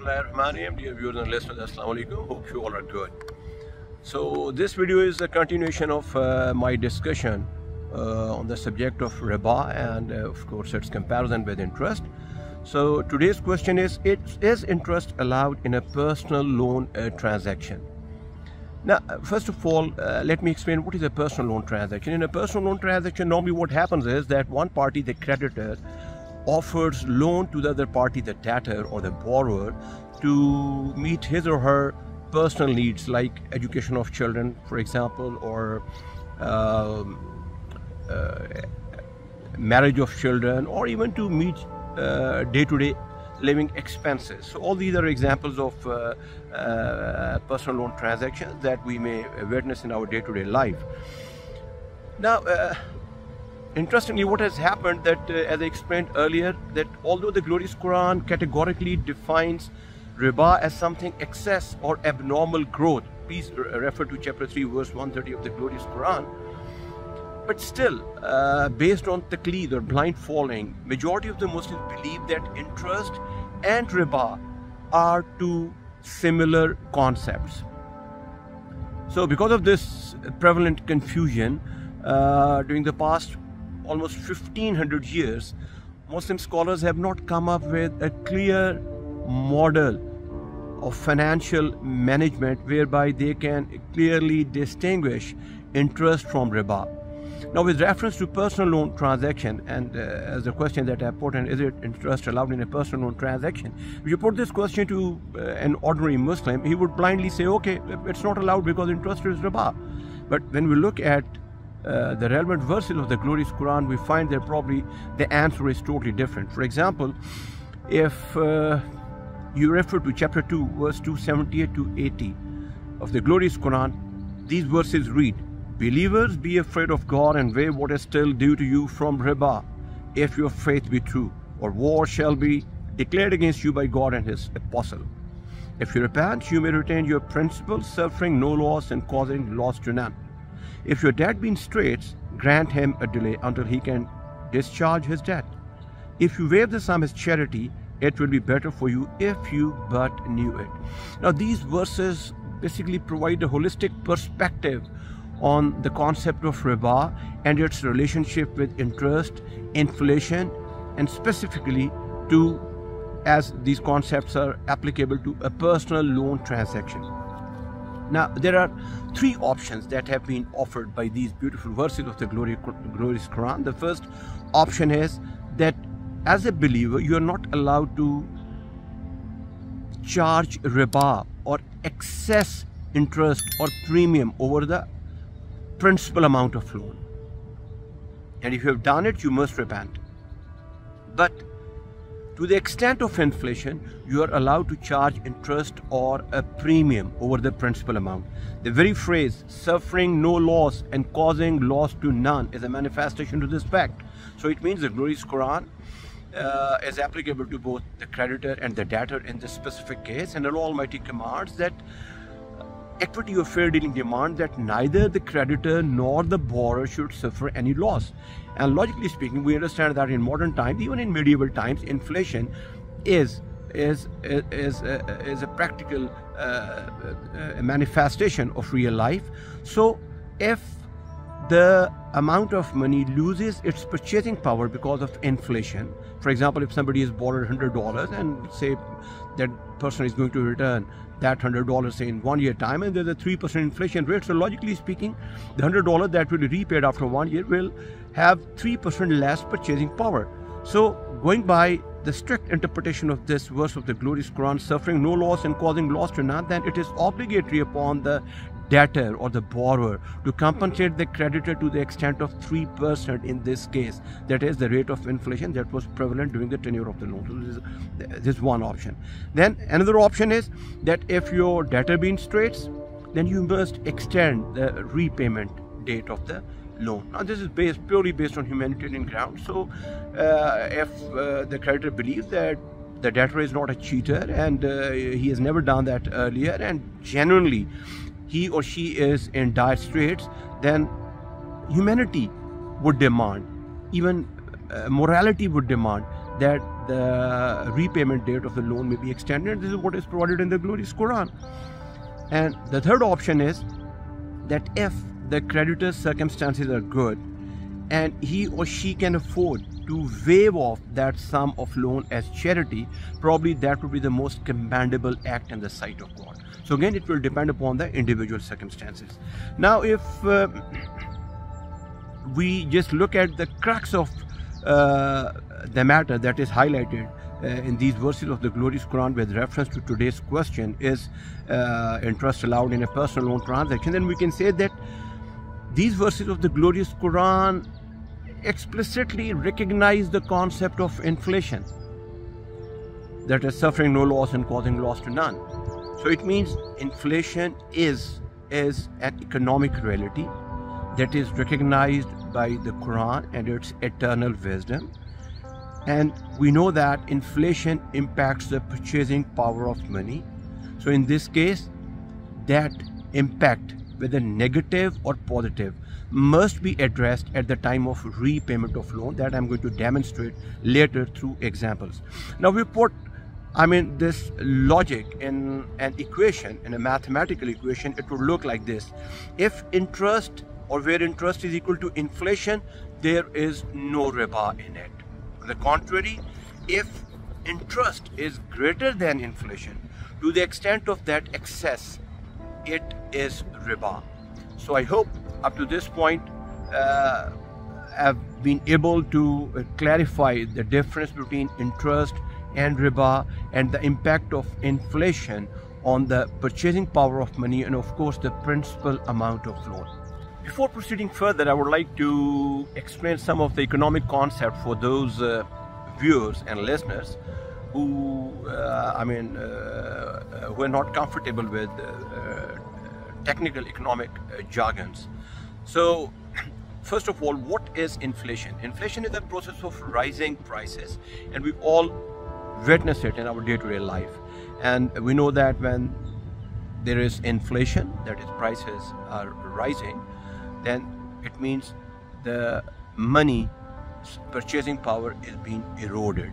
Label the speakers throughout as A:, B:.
A: Bismillahirrahmanirrahim. Dear viewers and listeners, Assalamu alaikum. Hope you all are good. So this video is a continuation of uh, my discussion uh, on the subject of riba and uh, of course its comparison with interest. So today's question is, is interest allowed in a personal loan uh, transaction? Now, first of all, uh, let me explain what is a personal loan transaction. In a personal loan transaction, normally what happens is that one party, the creditor, offers loan to the other party, the debtor or the borrower, to meet his or her personal needs like education of children, for example, or um, uh, marriage of children, or even to meet day to day living expenses. So all these are examples of uh, uh, personal loan transactions that we may witness in our day-to-day life. Now, uh, interestingly, what has happened that, uh, as I explained earlier, that although the glorious Quran categorically defines riba as something excess or abnormal growth, please refer to chapter 3, verse 130 of the glorious Quran. But still, uh, based on taqleed or blind following, majority of the Muslims believe that interest and riba are two similar concepts. So, because of this prevalent confusion, uh, during the past almost 1500 years, Muslim scholars have not come up with a clear model of financial management whereby they can clearly distinguish interest from riba. Now, with reference to personal loan transaction, and uh, as the question that I put in, is it interest allowed in a personal loan transaction? If you put this question to uh, an ordinary Muslim, he would blindly say, okay, it's not allowed because interest is riba. But when we look at uh, the relevant verses of the glorious Quran, we find that probably the answer is totally different. For example, if uh, you refer to chapter 2, verse 278 to 80 of the glorious Quran, these verses read, Believers, be afraid of God and weigh what is still due to you from riba, if your faith be true, or war shall be declared against you by God and His apostle. If you repent, you may retain your principal, suffering no loss and causing loss to none. If your debt be in straits, grant him a delay until he can discharge his debt. If you waive the sum as charity, it will be better for you if you but knew it. Now, these verses basically provide a holistic perspective on the concept of riba and its relationship with interest, inflation, and specifically to as these concepts are applicable to a personal loan transaction. Now, there are three options that have been offered by these beautiful verses of the glorious Quran. The first option is that as a believer, you are not allowed to charge riba or excess interest or premium over the principal amount of loan. And if you have done it, you must repent. But to the extent of inflation, you are allowed to charge interest or a premium over the principal amount. The very phrase, suffering no loss and causing loss to none, is a manifestation to this fact. So it means the glorious Quran uh, is applicable to both the creditor and the debtor in this specific case, and Allah Almighty commands that equity or fair dealing demand that neither the creditor nor the borrower should suffer any loss. And logically speaking, we understand that in modern times, even in medieval times, inflation is is is is, is a practical uh, uh, manifestation of real life. So, if the amount of money loses its purchasing power because of inflation. For example, if somebody has borrowed $100 and say that person is going to return that $100 in one year time and there's a 3% inflation rate. So logically speaking, the $100 that will be repaid after one year will have 3% less purchasing power. So going by the strict interpretation of this verse of the glorious Quran, suffering no loss and causing loss to none, then it is obligatory upon the debtor or the borrower to compensate the creditor to the extent of 3% in this case. That is the rate of inflation that was prevalent during the tenure of the loan. So this is, this is one option. Then another option is that if your debtor be in straits, then you must extend the repayment date of the loan. Now this is based purely based on humanitarian grounds. So uh, if uh, the creditor believes that the debtor is not a cheater and uh, he has never done that earlier and genuinely he or she is in dire straits, then humanity would demand, even uh, morality would demand that the repayment date of the loan may be extended. This is what is provided in the glorious Quran. And the third option is that if the creditor's circumstances are good and he or she can afford to waive off that sum of loan as charity, probably that would be the most commendable act in the sight of God. So again, it will depend upon the individual circumstances. Now, if uh, we just look at the crux of uh, the matter that is highlighted uh, in these verses of the glorious Quran with reference to today's question is uh, interest allowed in a personal loan transaction, then we can say that these verses of the glorious Quran explicitly recognize the concept of inflation that is suffering no loss and causing loss to none. So it means inflation is, is an economic reality that is recognized by the Quran and its eternal wisdom. And we know that inflation impacts the purchasing power of money. So in this case, that impact, whether negative or positive, must be addressed at the time of repayment of loan that I'm going to demonstrate later through examples. Now we put I mean this logic in an equation, in a mathematical equation, it would look like this. If interest or where interest is equal to inflation, there is no riba in it. On the contrary, if interest is greater than inflation, to the extent of that excess, it is riba. So I hope up to this point uh, I've been able to uh, clarify the difference between interest and riba and the impact of inflation on the purchasing power of money and of course the principal amount of loan. Before proceeding further, I would like to explain some of the economic concept for those uh, viewers and listeners who, uh, I mean, uh, uh who are not comfortable with uh, uh, technical economic jargons. So, first of all, what is inflation? Inflation is the process of rising prices, and we all witness it in our day-to-day life. And we know that when there is inflation, that is prices are rising, then it means the money purchasing power is being eroded.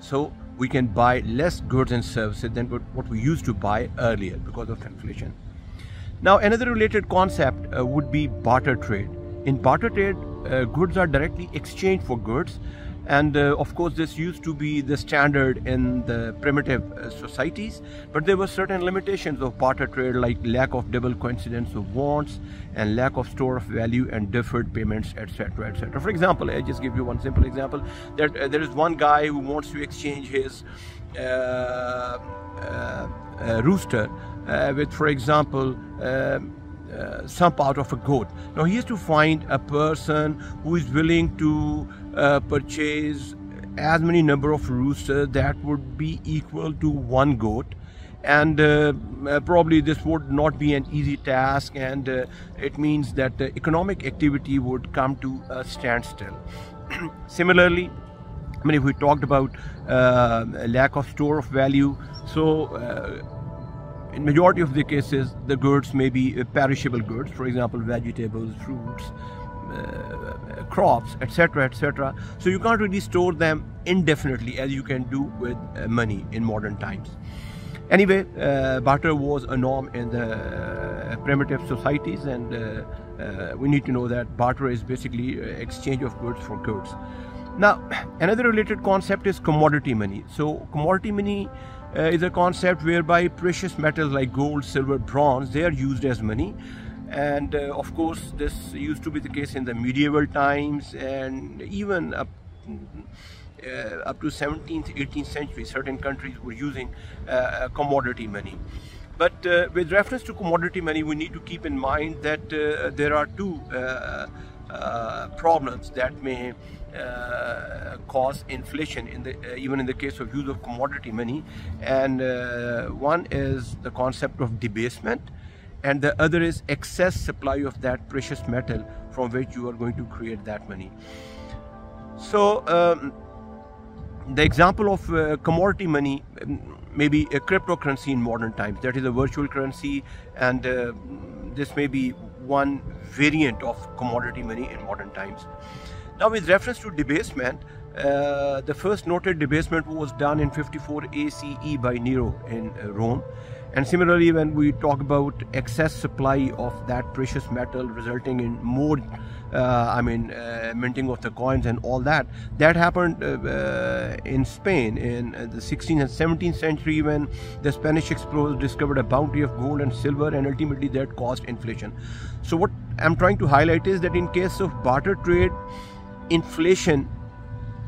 A: So we can buy less goods and services than what we used to buy earlier because of inflation. Now, another related concept uh, would be barter trade. In barter trade, uh, goods are directly exchanged for goods and uh, of course this used to be the standard in the primitive uh, societies but there were certain limitations of barter trade like lack of double coincidence of wants and lack of store of value and deferred payments etc etc for example i just give you one simple example. That uh, there is one guy who wants to exchange his uh, uh, uh, rooster with for example um, uh, some part of a goat. Now he has to find a person who is willing to uh, purchase as many number of roosters that would be equal to one goat and uh, uh probably this would not be an easy task and uh, it means that the economic activity would come to a standstill similarly I mean if we talked about uh, lack of store of value so in majority of the cases, the goods may be uh, perishable goods, for example, vegetables, fruits, uh, crops, etc., etc. So you can't really store them indefinitely as you can do with uh, money in modern times. Anyway, uh, barter was a norm in the uh, primitive societies, and we need to know that barter is basically exchange of goods for goods. Now, another related concept is commodity money. So, commodity money uh, is a concept whereby precious metals like gold, silver, bronze, they are used as money. And uh, of course, this used to be the case in the medieval times and even up, uh, up to 17th, 18th century, certain countries were using uh, commodity money. But uh, with reference to commodity money, we need to keep in mind that uh, there are two problems that may uh, cause inflation in the uh, even in the case of use of commodity money. And uh, one is the concept of debasement and the other is excess supply of that precious metal from which you are going to create that money. So um, the example of uh, commodity money um, maybe a cryptocurrency in modern times. That is a virtual currency and uh, this may be one variant of commodity money in modern times now, with reference to debasement, uh, the first noted debasement was done in 54 ACE by Nero in uh, Rome. And similarly, when we talk about excess supply of that precious metal resulting in more, I mean, uh, minting of the coins and all that, that happened uh, uh in Spain in the 16th and 17th century when the Spanish explorers discovered a bounty of gold and silver, and ultimately that caused inflation. So, what I'm trying to highlight is that in case of barter trade, inflation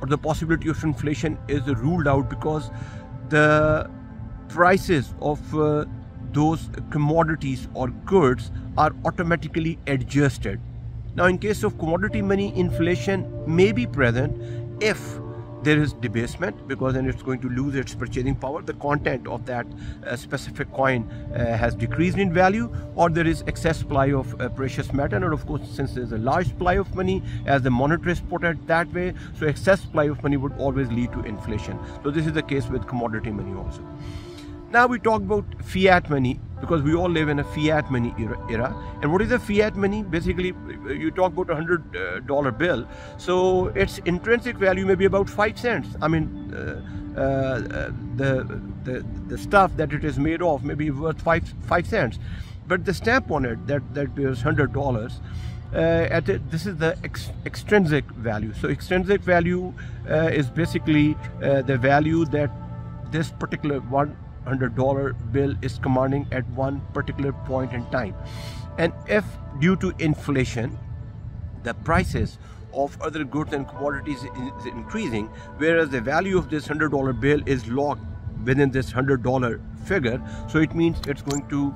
A: or the possibility of inflation is ruled out because the prices of uh, those commodities or goods are automatically adjusted. Now, in case of commodity money, inflation may be present if there is debasement because then it's going to lose its purchasing power. The content of that uh, specific coin uh, has decreased in value or there is excess supply of uh, precious metal. And of course since there's a large supply of money as the monetarists put it that way so excess supply of money would always lead to inflation. So this is the case with commodity money also now we talk about fiat money because we all live in a fiat money era, era. And what is a fiat money? Basically, you talk about a hundred dollar bill, so its intrinsic value may be about five cents. I mean, uh, uh, the, the the stuff that it is made of may be worth five five cents, but the stamp on it that that bears hundred dollars. Uh, at it, this is the ex extrinsic value. So extrinsic value uh, is basically uh, the value that this particular one $100 bill is commanding at one particular point in time. And if due to inflation, the prices of other goods and commodities is increasing, whereas the value of this $100 bill is locked within this $100 figure, so it means it's going to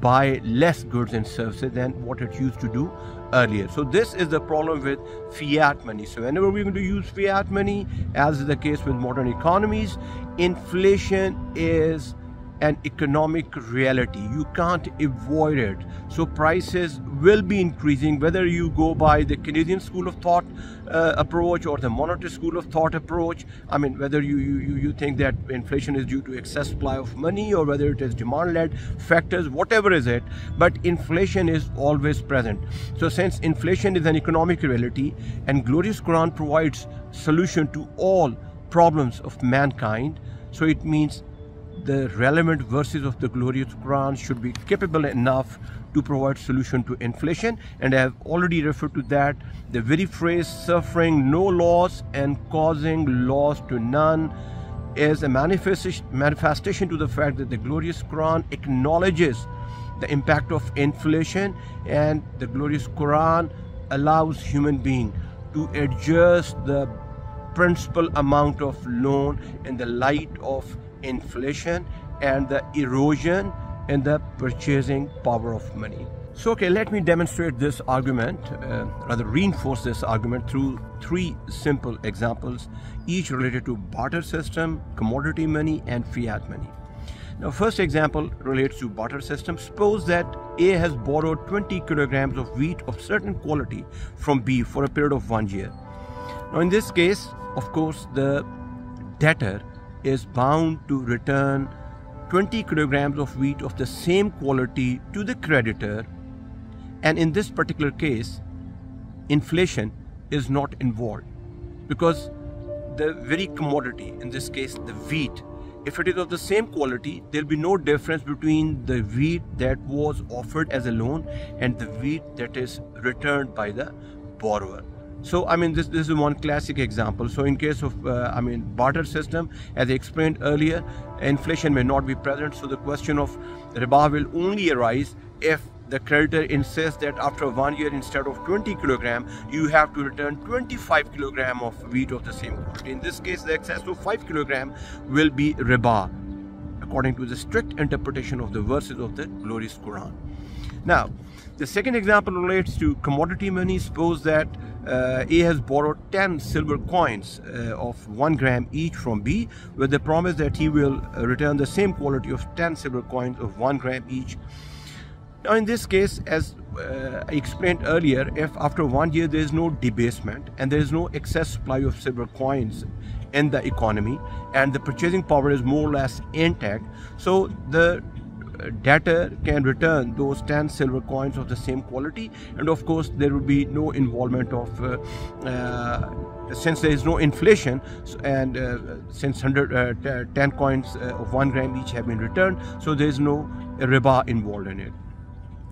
A: buy less goods and services than what it used to do earlier. So this is the problem with fiat money. So whenever we're going to use fiat money, as is the case with modern economies, inflation is an economic reality. You can't avoid it. So prices will be increasing whether you go by the Keynesian school of thought uh, approach or the monetary school of thought approach. I mean, whether you, you, you think that inflation is due to excess supply of money or whether it is demand-led factors, whatever is it, but inflation is always present. So since inflation is an economic reality and Glorious Quran provides solution to all problems of mankind, so it means the relevant verses of the glorious Quran should be capable enough to provide solution to inflation. And I have already referred to that the very phrase suffering no loss and causing loss to none is a manifestation manifestation to the fact that the glorious Quran acknowledges the impact of inflation and the glorious Quran allows human being to adjust the principal amount of loan in the light of inflation and the erosion in the purchasing power of money. So, okay, let me demonstrate this argument, uh, rather reinforce this argument through three simple examples, each related to barter system, commodity money, and fiat money. Now, first example relates to barter system. Suppose that A has borrowed 20 kilograms of wheat of certain quality from B for a period of one year. Now, in this case, of course, the debtor is bound to return 20 kilograms of wheat of the same quality to the creditor. And in this particular case inflation is not involved because the very commodity in this case the wheat if it is of the same quality there'll be no difference between the wheat that was offered as a loan and the wheat that is returned by the borrower so I mean this this is one classic example. So in case of uh, I mean barter system, as I explained earlier, inflation may not be present. So the question of riba will only arise if the creditor insists that after one year instead of 20 kilogram you have to return 25 kilogram of wheat of the same quality in this case the excess of 5 kilogram will be riba according to the strict interpretation of the verses of the glorious quran now the second example relates to commodity money suppose that uh, A has borrowed 10 silver coins uh, of 1 gram each from B with the promise that he will uh, return the same quality of 10 silver coins of 1 gram each. Now in this case, as uh, I explained earlier, if after one year there is no debasement and there is no excess supply of silver coins in the economy and the purchasing power is more or less intact, so the debtor can return those 10 silver coins of the same quality. And of course there will be no involvement of uh, uh, since there is no inflation and uh, since 100 uh, 10 coins uh, of 1 gram each have been returned so there is no riba involved in it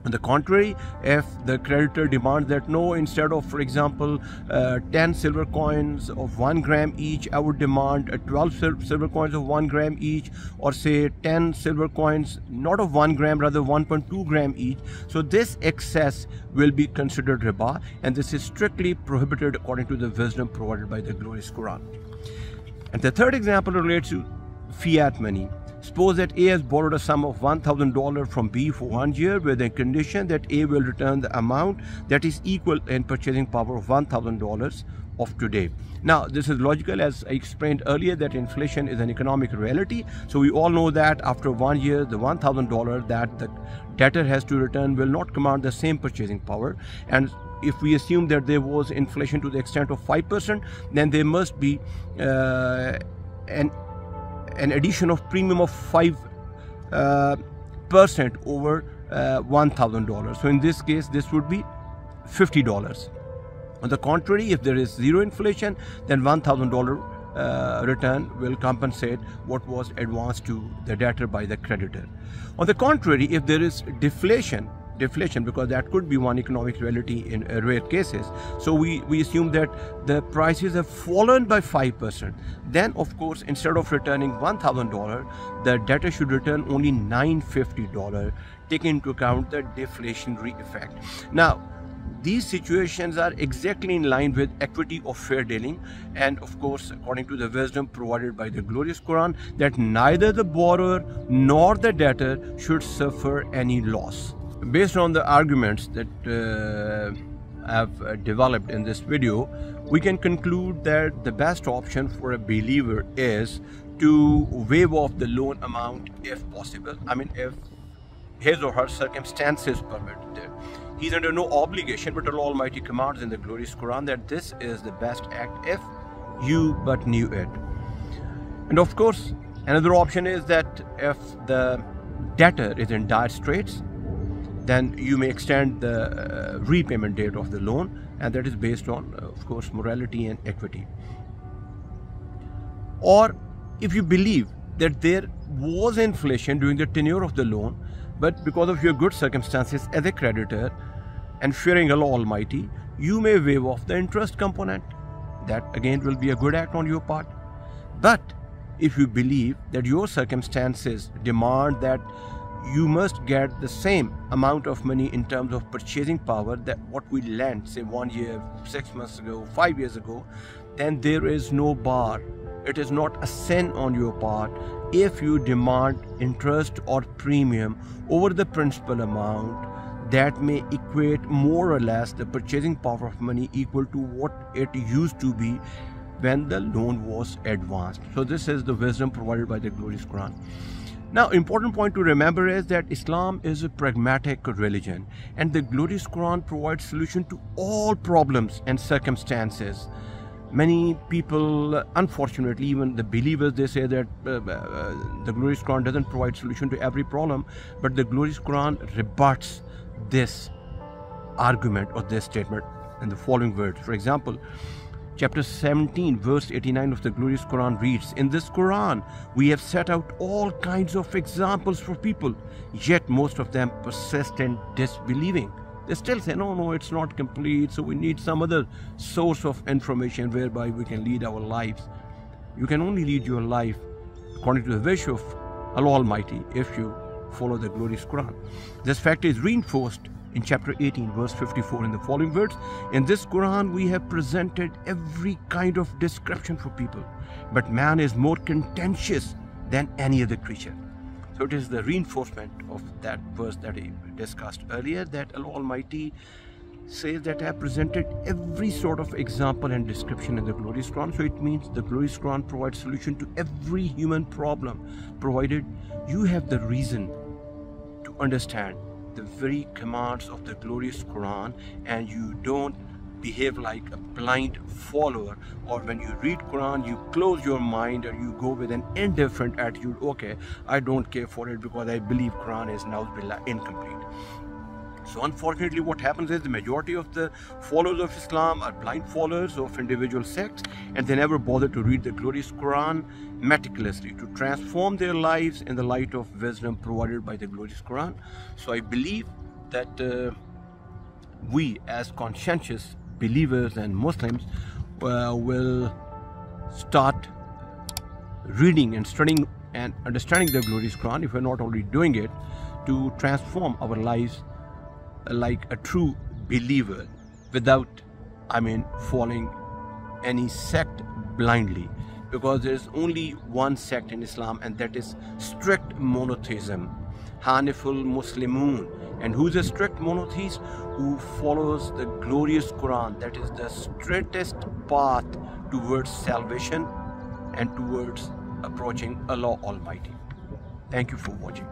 A: on the contrary, if the creditor demands that no, instead of, for example, uh, 10 silver coins of 1 gram each, I would demand uh, 12 sil silver coins of 1 gram each, or say 10 silver coins not of 1 gram, rather 1.2 gram each. So this excess will be considered riba, and this is strictly prohibited according to the wisdom provided by the glorious Quran. And the third example relates to fiat money. Suppose that A has borrowed a sum of $1,000 from B for one year with a condition that A will return the amount that is equal in purchasing power of $1,000 of today. Now, this is logical as I explained earlier that inflation is an economic reality. So we all know that after one year, the $1,000 that the debtor has to return will not command the same purchasing power. And if we assume that there was inflation to the extent of 5%, then there must be uh, an an addition of premium of 5 uh, percent over uh, $1,000. So in this case, this would be $50. On the contrary, if there is zero inflation, then $1,000 uh, return will compensate what was advanced to the debtor by the creditor. On the contrary, if there is deflation, deflation because that could be one economic reality in uh, rare cases. So we, we assume that the prices have fallen by 5%. Then, of course, instead of returning $1,000, the debtor should return only $950, taking into account the deflationary effect. Now, these situations are exactly in line with equity of fair dealing and of course according to the wisdom provided by the glorious quran that neither the borrower nor the debtor should suffer any loss based on the arguments that uh, I've uh, developed in this video, we can conclude that the best option for a believer is to waive off the loan amount if possible. I mean, if his or her circumstances permit it. He's under no obligation, but Allah Almighty commands in the glorious Quran that this is the best act if you but knew it. And of course, another option is that if the debtor is in dire straits, then you may extend the uh, repayment date of the loan and that is based on uh, of course morality and equity. Or if you believe that there was inflation during the tenure of the loan but because of your good circumstances as a creditor and fearing Allah Almighty you may waive off the interest component. That again will be a good act on your part. But if you believe that your circumstances demand that you must get the same amount of money in terms of purchasing power that what we lent say one year six months ago five years ago then there is no bar. It is not a sin on your part if you demand interest or premium over the principal amount. That may equate more or less the purchasing power of money equal to what it used to be when the loan was advanced. So this is the wisdom provided by the glorious quran now, important point to remember is that Islam is a pragmatic religion and the glorious Quran provides solution to all problems and circumstances. Many people, unfortunately, even the believers, they say that uh, uh, the glorious Quran doesn't provide solution to every problem, but the glorious Quran rebuts this argument or this statement in the following words. For example, chapter 17 verse 89 of the glorious quran reads in this quran we have set out all kinds of examples for people yet most of them persist in disbelieving. They still say no no it's not complete so we need some other source of information whereby we can lead our lives. You can only lead your life according to the wish of allah almighty if you follow the glorious quran. This fact is reinforced in chapter 18, verse 54, in the following words In this Quran, we have presented every kind of description for people, but man is more contentious than any other creature. So it is the reinforcement of that verse that I discussed earlier that Allah Almighty says that I have presented every sort of example and description in the glorious Quran. So it means the glorious Quran provides solution to every human problem, provided you have the reason to understand the very commands of the glorious Quran and you don't behave like a blind follower or when you read quran you close your mind or you go with an indifferent attitude okay i don't care for it because i believe quran is now incomplete so unfortunately what happens is the majority of the followers of islam are blind followers of individual sects and they never bother to read the glorious quran meticulously to transform their lives in the light of wisdom provided by the glorious quran. So i believe that uh, we as conscientious believers and Muslims uh, will start reading and studying and understanding the glorious Quran if we're not already doing it to transform our lives like a true believer without I mean following any sect blindly. Because there is only one sect in Islam and that is strict monotheism. Haniful Muslimun. And who is a strict monotheist? Who follows the glorious Quran. That is the straightest path towards salvation and towards approaching Allah Almighty. Thank you for watching.